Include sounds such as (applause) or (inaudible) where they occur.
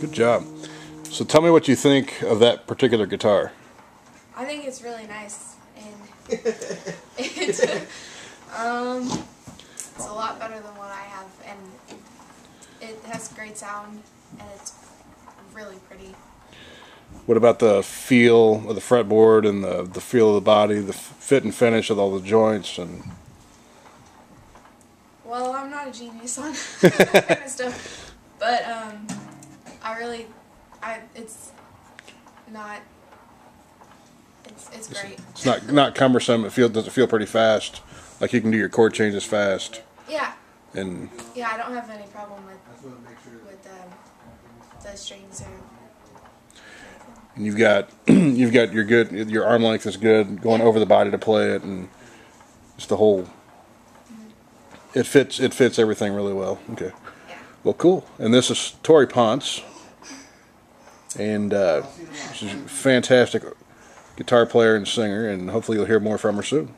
Good job. So tell me what you think of that particular guitar. I think it's really nice, and (laughs) it's (laughs) um, it's a lot better than what I have, and it has great sound, and it's really pretty. What about the feel of the fretboard and the the feel of the body, the fit and finish of all the joints and Well, I'm not a genius on (laughs) that kind of stuff, but um, I really, I it's not. It's it's great. it's not not cumbersome. It feel does it feel pretty fast? Like you can do your chord changes fast Yeah, and yeah. I don't have any problem with with um, the strings or. and you've got (clears throat) you've got your good your arm length is good going over the body to play it and just the whole it fits it fits everything really well okay Yeah. well cool and this is tori ponce and uh, she's a fantastic guitar player and singer and hopefully you'll hear more from her soon